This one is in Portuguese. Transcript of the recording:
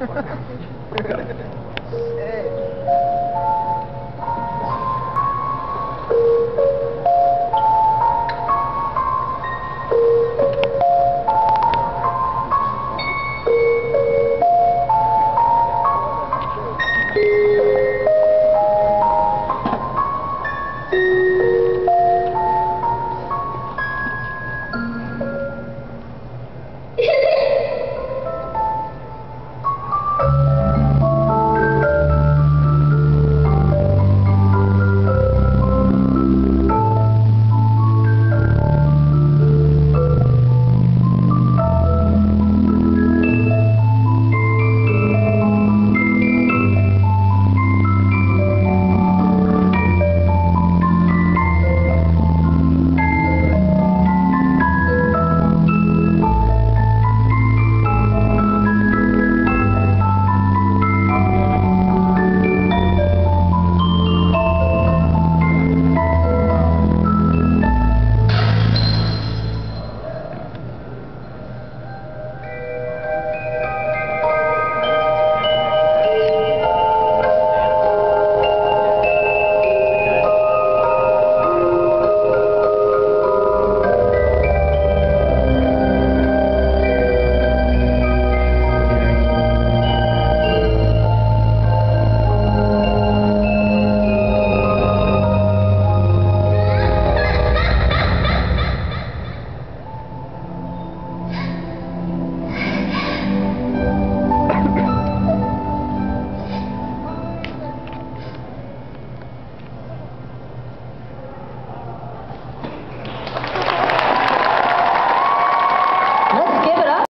é. you.